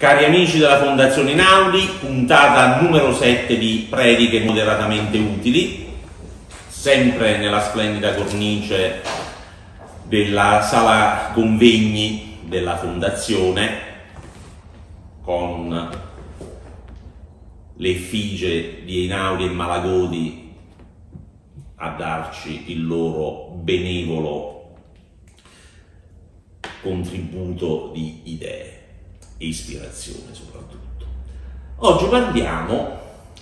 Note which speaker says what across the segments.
Speaker 1: Cari amici della Fondazione Naudi, puntata numero 7 di Prediche moderatamente utili, sempre nella splendida cornice della sala convegni della Fondazione, con l'effigie di Einaudi e Malagodi a darci il loro benevolo contributo di idee e ispirazione soprattutto. Oggi parliamo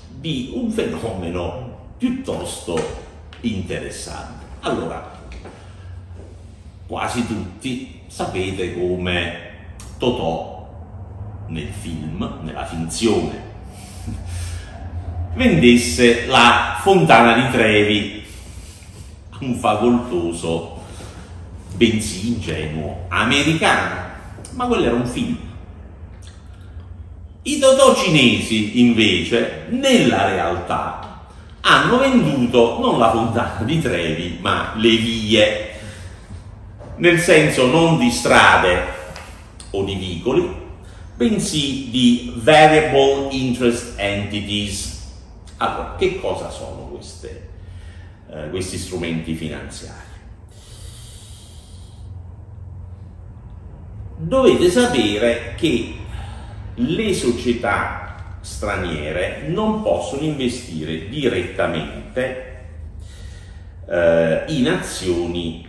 Speaker 1: di un fenomeno piuttosto interessante. Allora, quasi tutti sapete come Totò nel film, nella finzione, vendesse la fontana di Trevi a un facoltoso, bensì ingenuo, americano. Ma quello era un film i Totò cinesi, invece, nella realtà, hanno venduto non la fontana di Trevi, ma le vie, nel senso non di strade o di vicoli, bensì di variable interest entities. Allora, che cosa sono queste, eh, questi strumenti finanziari? Dovete sapere che le società straniere non possono investire direttamente eh, in azioni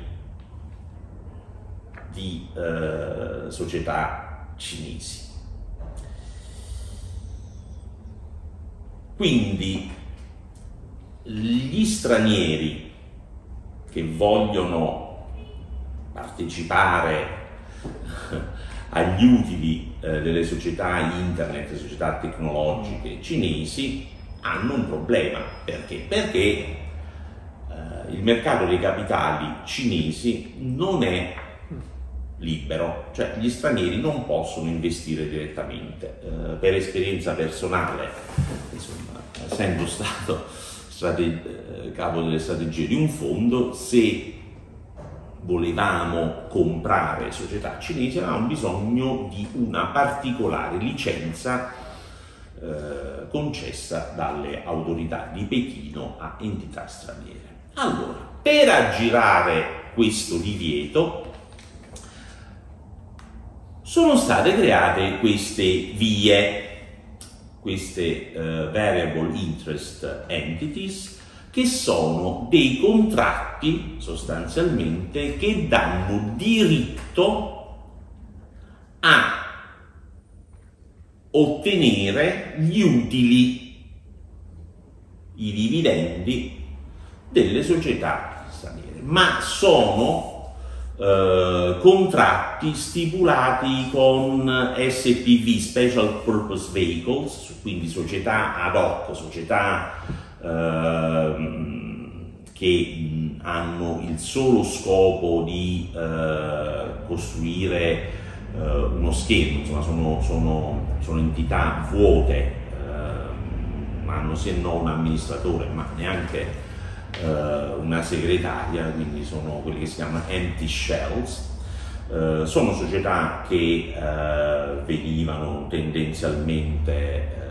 Speaker 1: di eh, società cinesi. Quindi gli stranieri che vogliono partecipare agli utili eh, delle società internet, società tecnologiche cinesi, hanno un problema. Perché? Perché eh, il mercato dei capitali cinesi non è libero, cioè gli stranieri non possono investire direttamente. Eh, per esperienza personale, insomma, essendo stato strate- eh, capo delle strategie di un fondo, se volevamo comprare società cinesi avevamo bisogno di una particolare licenza eh, concessa dalle autorità di Pechino a entità straniere. Allora, per aggirare questo divieto sono state create queste vie, queste uh, variable interest entities, che sono dei contratti sostanzialmente che danno diritto a ottenere gli utili, i dividendi delle società straniere, ma sono eh, contratti stipulati con SPV, Special Purpose Vehicles, quindi società ad hoc, società che hanno il solo scopo di eh, costruire eh, uno schermo, insomma sono, sono, sono entità vuote, eh, hanno se non un amministratore ma neanche eh, una segretaria, quindi sono quelli che si chiamano empty shells. Sono società che venivano tendenzialmente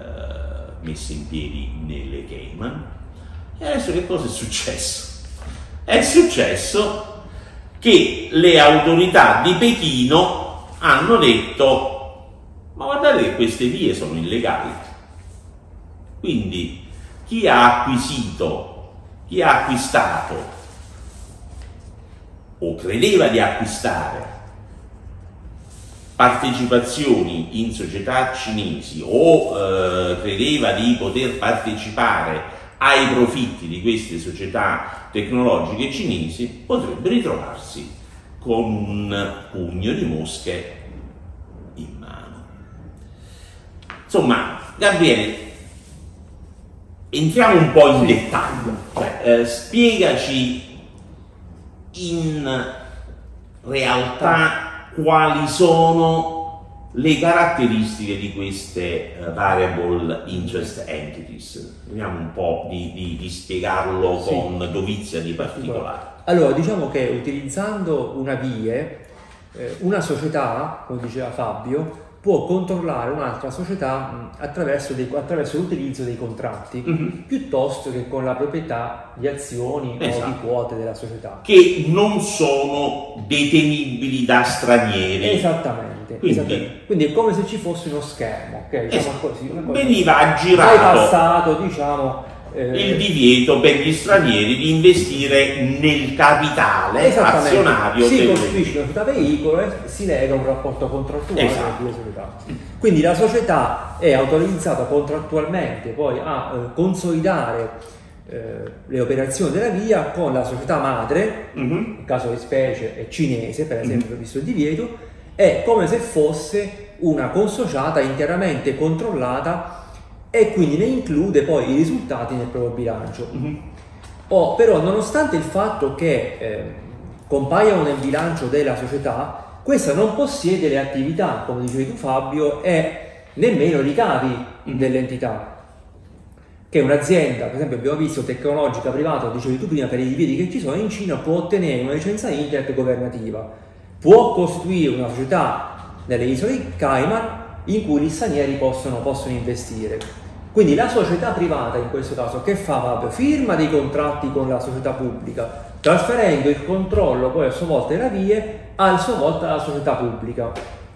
Speaker 1: messe in piedi nelle Cayman. E adesso che cosa è successo? È successo che le autorità di Pechino hanno detto ma guardate che queste vie sono illegali. Quindi chi ha acquisito, chi ha acquistato o credeva di acquistare partecipazioni in società cinesi o eh, credeva di poter partecipare ai profitti di queste società tecnologiche cinesi potrebbe ritrovarsi con un pugno di mosche in mano. Insomma, Gabriele, entriamo un po' in dettaglio, cioè, eh, spiegaci in realtà quali sono le caratteristiche di queste uh, variable interest entities. Vediamo un po' di, di, di spiegarlo sì. con dovizia di particolare.
Speaker 2: Allora, diciamo che utilizzando una VIE, eh, una società, come diceva Fabio, può controllare un'altra società attraverso, dei, attraverso l'utilizzo dei contratti mm-hmm. piuttosto che con la proprietà di azioni esatto. o di esatto. quote della società.
Speaker 1: Che non sono detenibili da stranieri.
Speaker 2: Esattamente. Quindi, esattamente. Quindi è come se ci fosse uno schermo. Okay?
Speaker 1: Diciamo esatto. così, Veniva aggirato.
Speaker 2: Hai passato, diciamo
Speaker 1: il divieto per gli stranieri di investire nel capitale azionario
Speaker 2: si costituisce una società veicolo e si lega un rapporto contrattuale esatto. le due società quindi la società è autorizzata contrattualmente poi a eh, consolidare eh, le operazioni della via con la società madre uh-huh. in caso di specie è cinese per esempio uh-huh. visto il divieto è come se fosse una consociata interamente controllata e quindi ne include poi i risultati nel proprio bilancio. Mm-hmm. Oh, però nonostante il fatto che eh, compaiano nel bilancio della società, questa non possiede le attività, come dicevi tu Fabio, e nemmeno i ricavi mm-hmm. dell'entità. Che un'azienda, per esempio abbiamo visto tecnologica privata, dicevi tu prima, per i divieti che ci sono in Cina, può ottenere una licenza internet governativa, può costituire una società nelle isole Cayman in cui gli stranieri possono, possono investire. Quindi la società privata in questo caso che fa? Fabio? Firma dei contratti con la società pubblica, trasferendo il controllo poi a sua volta della vie a sua volta alla società pubblica.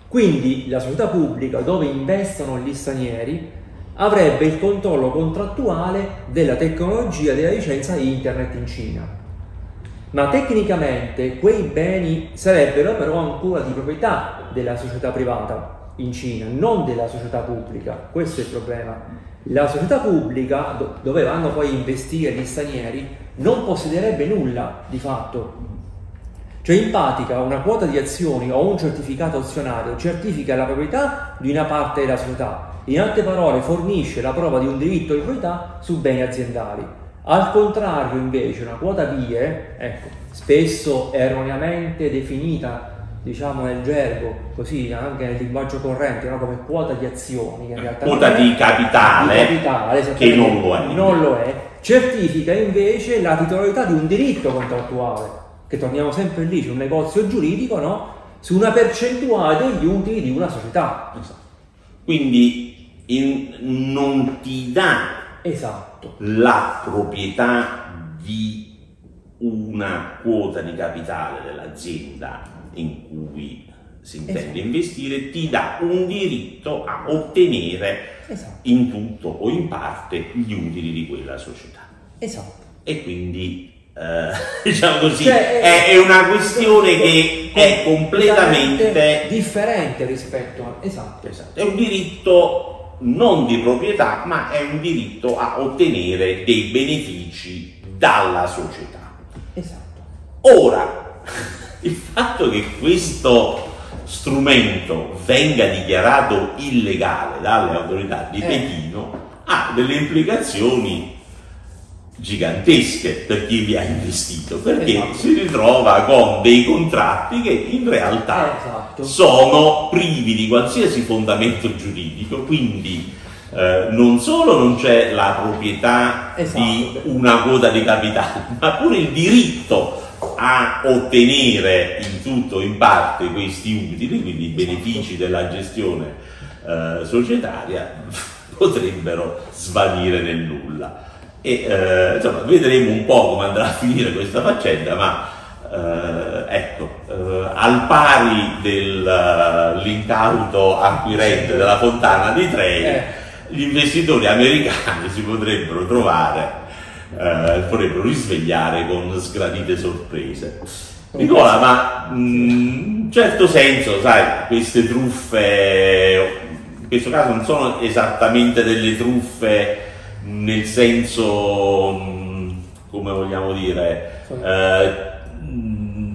Speaker 2: Quindi la società pubblica dove investono gli stranieri avrebbe il controllo contrattuale della tecnologia della licenza internet in Cina. Ma tecnicamente quei beni sarebbero però ancora di proprietà della società privata in Cina, non della società pubblica. Questo è il problema. La società pubblica, dove vanno poi a investire gli stranieri, non possederebbe nulla di fatto. Cioè in pratica una quota di azioni o un certificato azionario certifica la proprietà di una parte della società. In altre parole fornisce la prova di un diritto di proprietà su beni aziendali. Al contrario invece una quota vie, ecco, spesso erroneamente definita diciamo nel gergo, così anche nel linguaggio corrente, no? come quota di azioni,
Speaker 1: in realtà quota di capitale, di capitale che non lo è.
Speaker 2: Non lo è, certifica invece la titolarità di un diritto contrattuale, che torniamo sempre lì, c'è un negozio giuridico, no? Su una percentuale degli utili di una società.
Speaker 1: Esatto. Quindi in, non ti dà
Speaker 2: esatto.
Speaker 1: la proprietà di una quota di capitale dell'azienda in cui si intende esatto. investire ti dà un diritto a ottenere esatto. in tutto o in parte gli utili di quella società.
Speaker 2: Esatto.
Speaker 1: E quindi eh, diciamo così cioè, è, è, una questione che è completamente
Speaker 2: differente rispetto a
Speaker 1: esatto. esatto. È un diritto non di proprietà, ma è un diritto a ottenere dei benefici dalla società.
Speaker 2: Esatto.
Speaker 1: Ora il fatto che questo strumento venga dichiarato illegale dalle autorità di eh. Pechino ha delle implicazioni gigantesche per chi vi ha investito perché esatto. si ritrova con dei contratti che in realtà esatto. sono privi di qualsiasi fondamento giuridico quindi eh, non solo non c'è la proprietà esatto. di una quota di capitale ma pure il diritto a ottenere in tutto o in parte questi utili, quindi i benefici della gestione eh, societaria, potrebbero svanire nel nulla. E eh, insomma, vedremo un po' come andrà a finire questa faccenda, ma eh, ecco, eh, al pari dell'incauto acquirente della fontana di Trevi, eh. gli investitori americani si potrebbero trovare eh, vorrebbero risvegliare con sgradite sorprese. Nicola, ma in certo senso, sai, queste truffe, in questo caso non sono esattamente delle truffe nel senso, come vogliamo dire, eh,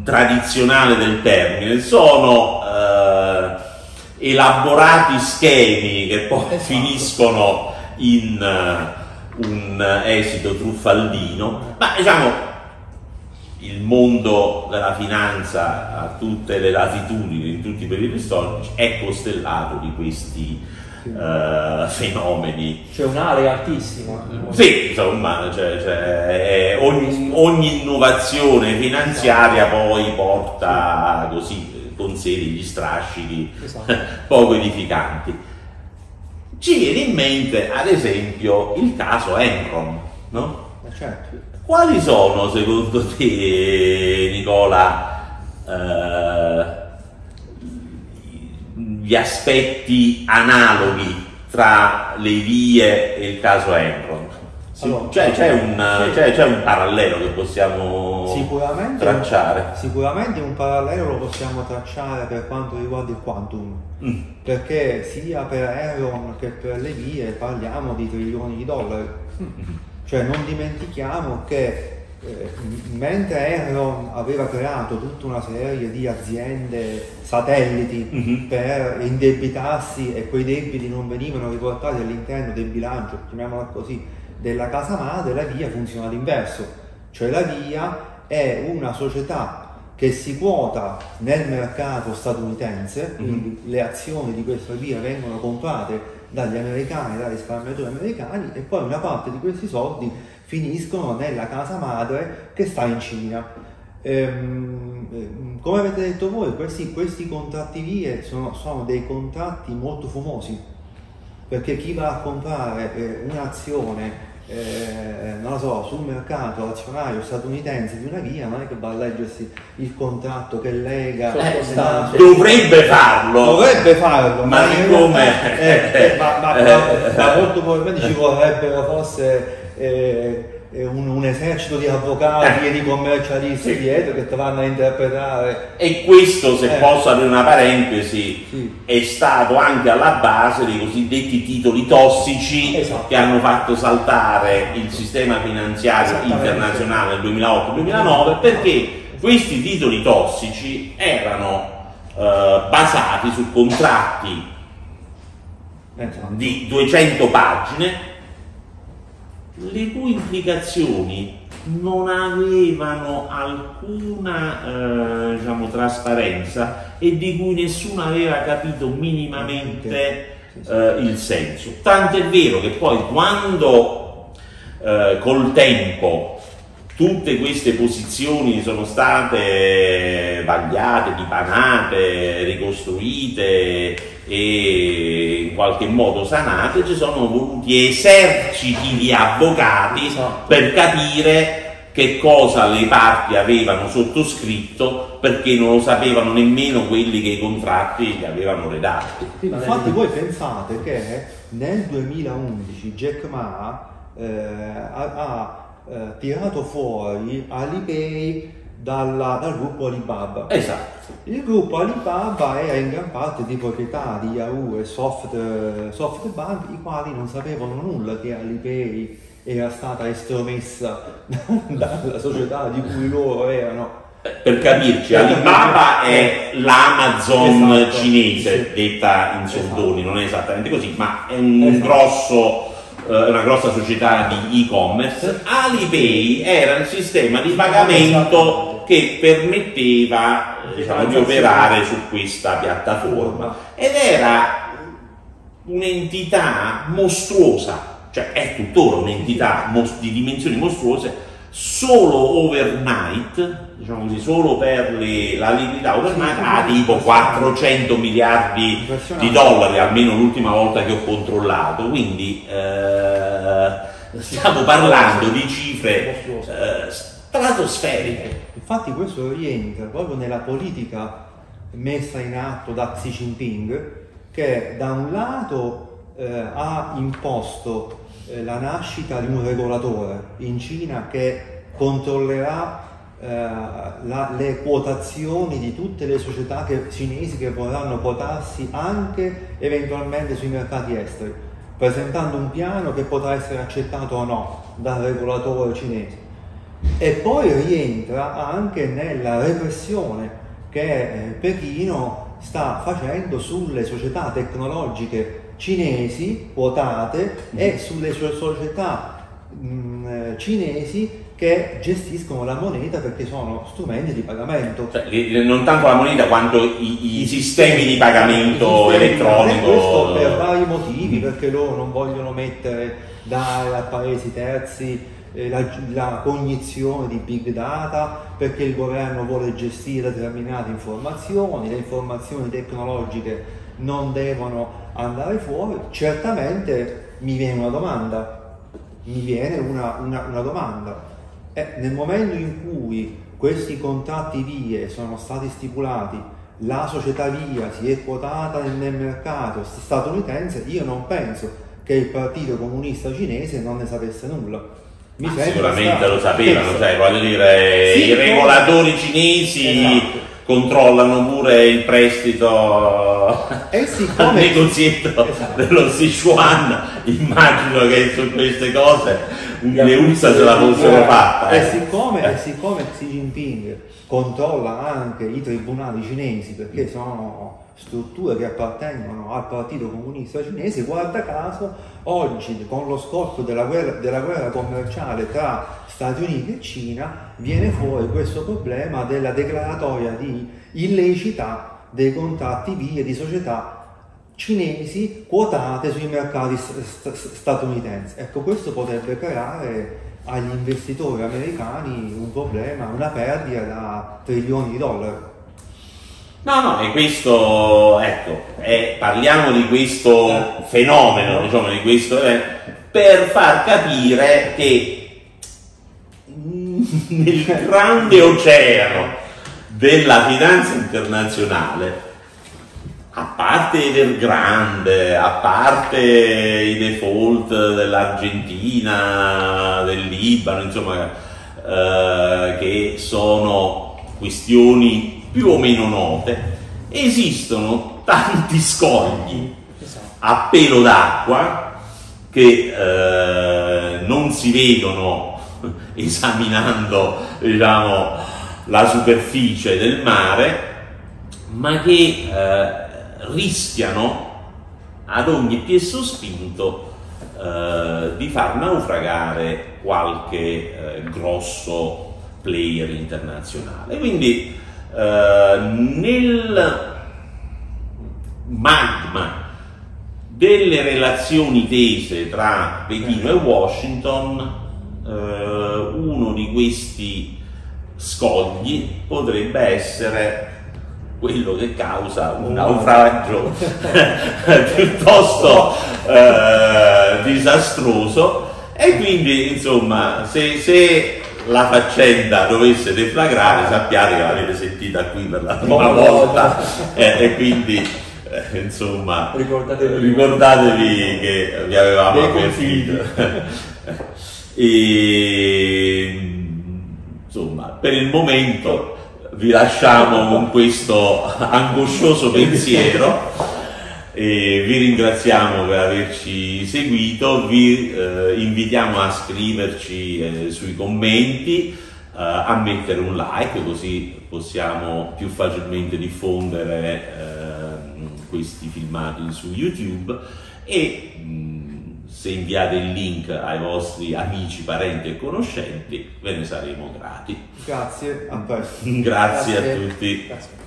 Speaker 1: tradizionale del termine, sono eh, elaborati schemi che poi esatto. finiscono in un esito truffaldino, ma diciamo il mondo della finanza a tutte le latitudini, in tutti i periodi storici, è costellato di questi uh, fenomeni.
Speaker 2: C'è un'area altissima.
Speaker 1: Sì, insomma, cioè, cioè, ogni, ogni, innovazione finanziaria poi porta così con sé degli strascichi esatto. poco edificanti. Ci viene in mente, ad esempio, il caso Enron, no?
Speaker 2: Eh, certo.
Speaker 1: Quali sono, secondo te, Nicola, eh, gli aspetti analoghi tra le vie e il caso Enron? Sì, allora, cioè, c'è, un, sì. c'è, c'è, un, parallelo che possiamo sicuramente tracciare?
Speaker 3: Un, sicuramente un parallelo lo possiamo tracciare per quanto riguarda il quantum, mm. perché sia per Enron che per le vie parliamo di trilioni di dollari. Mm. Cioè non dimentichiamo che eh, mentre Enron aveva creato tutta una serie di aziende satelliti mm-hmm. per indebitarsi e quei debiti non venivano riportati all'interno del bilancio, chiamiamola così, della casa madre, la via funziona all'inverso, cioè la via è una società che si quota nel mercato statunitense, mhm. quindi mm-hmm. le azioni di questa via vengono comprate dagli americani, dai risparmiatori americani e poi una parte di questi soldi finiscono nella casa madre che sta in Cina. Ehm, ehm come avete detto voi, questi, questi contratti vie sono, sono dei contratti molto fumosi perché chi va a comprare eh, un'azione eh, non lo so, sul mercato azionario statunitense di una via non è che va a leggersi il contratto che lega
Speaker 1: eh, sta, dovrebbe farlo.
Speaker 3: Dovrebbe farlo
Speaker 1: ma, ma come?
Speaker 3: eh, eh, ma, ma, ma, ma molto probabilmente ci vorrebbero forse eh, un, un, esercito di avvocati eh. e di commercialisti sì. dietro che ti vanno a interpretare.
Speaker 1: E questo, se eh. posso avere una parentesi, sì. è stato anche alla base dei cosiddetti titoli tossici esatto. che hanno fatto saltare il sistema finanziario internazionale nel 2008-2009 perché questi titoli tossici erano eh, basati su contratti esatto. di 200 pagine le cui implicazioni non avevano alcuna eh, diciamo, trasparenza e di cui nessuno aveva capito minimamente eh, il senso. Tant'è vero che poi quando eh, col tempo tutte queste posizioni sono state vagliate, dipanate, ricostruite e in qualche modo sanate, ci sono voluti eserciti di avvocati esatto. per capire che cosa le parti avevano sottoscritto perché non lo sapevano nemmeno quelli che i contratti li avevano redatti.
Speaker 3: Infatti voi pensate che nel 2011 Jack Ma eh, ha, ha eh, tirato fuori Alipay dalla, dal gruppo Alibaba.
Speaker 1: Esatto.
Speaker 3: Il gruppo Alibaba era in gran parte di proprietà di Yahoo e Soft, SoftBank, i quali non sapevano nulla che Alipay era stata estromessa dalla società di cui loro erano
Speaker 1: per capirci, Alibaba è l'Amazon esatto, cinese, detta in soldoni, esatto. non è esattamente così, ma è un esatto. grosso eh, una grossa società di e-commerce, Alipay era il sistema di pagamento che permetteva diciamo, di operare su questa piattaforma. Ed era un'entità mostruosa, cioè è tuttora un'entità di dimensioni mostruose, solo overnight diciamo così, solo per le, la liquidità overnight ha tipo 400 miliardi di dollari, almeno l'ultima volta che ho controllato, quindi eh, stiamo parlando di cifre eh, stratosferiche.
Speaker 3: Infatti questo rientra proprio nella politica messa in atto da Xi Jinping che da un lato eh, ha imposto eh, la nascita di un regolatore in Cina che controllerà eh, la, le quotazioni di tutte le società che, cinesi che vorranno quotarsi anche eventualmente sui mercati esteri, presentando un piano che potrà essere accettato o no dal regolatore cinese. E poi rientra anche nella repressione che eh, Pechino sta facendo sulle società tecnologiche cinesi quotate mm. e sulle società mh, cinesi che gestiscono la moneta perché sono strumenti di pagamento.
Speaker 1: Cioè, non tanto la moneta quanto i, i sistemi di pagamento sistemi elettronico.
Speaker 3: Questo per vari motivi, perché loro non vogliono mettere, dare a paesi terzi eh, la, la, cognizione di big data, perché il governo vuole gestire determinate informazioni, le informazioni tecnologiche non devono andare fuori, certamente mi viene una domanda, mi viene una, una, una domanda. Eh, nel momento in cui questi contratti VIE sono stati stipulati, la società VIA si è quotata nel mercato statunitense, io non penso che il Partito Comunista Cinese non ne sapesse nulla.
Speaker 1: Mi sicuramente lo sapevano, cioè, voglio dire, sì, i regolatori come... cinesi esatto. controllano pure il prestito
Speaker 3: e siccome... al
Speaker 1: negozietto esatto. dello Sichuan, immagino che su queste cose un'Eusa ce la fossero fatta.
Speaker 3: E, eh. siccome, e siccome Xi Jinping controlla anche i tribunali cinesi perché sono strutture che appartengono al Partito Comunista Cinese, guarda caso oggi con lo scoppio della guerra, della guerra commerciale tra Stati Uniti e Cina viene fuori questo problema della declaratoria di illecità dei contratti via di società cinesi quotate sui mercati statunitensi. Ecco, questo potrebbe creare agli investitori americani un problema, una perdita da trilioni di dollari.
Speaker 1: No, no, e questo, ecco, è, parliamo di questo fenomeno, diciamo, di questo, eh, per far capire che nel grande oceano della finanza internazionale, a parte il grande, a parte i default dell'Argentina, del Libano, insomma, eh, che sono questioni più o meno note, esistono tanti scogli a pelo d'acqua che eh, non si vedono esaminando diciamo, la superficie del mare, ma che eh, rischiano ad ogni piè sospinto eh, di far naufragare qualche eh, grosso player internazionale. Quindi eh, nel magma delle relazioni tese tra Pechino e Washington, eh, uno di questi scogli potrebbe essere quello che causa un naufragio piuttosto eh, disastroso. E quindi insomma se, se la faccenda dovesse deflagrare sappiate che l'avete sentita qui per la prima volta. Eh, e quindi eh, insomma ricordatevi, ricordatevi che vi avevamo avvertito. e insomma per il momento vi lasciamo con questo angoscioso pensiero e vi ringraziamo per averci seguito, vi eh, invitiamo a scriverci eh, sui commenti, eh, a mettere un like così possiamo più facilmente diffondere ehm, questi filmati su YouTube e mh, mm, se inviate il link ai vostri amici, parenti e conoscenti ve ne saremo grati.
Speaker 3: Grazie, a
Speaker 1: Grazie, Grazie. a tutti. Grazie.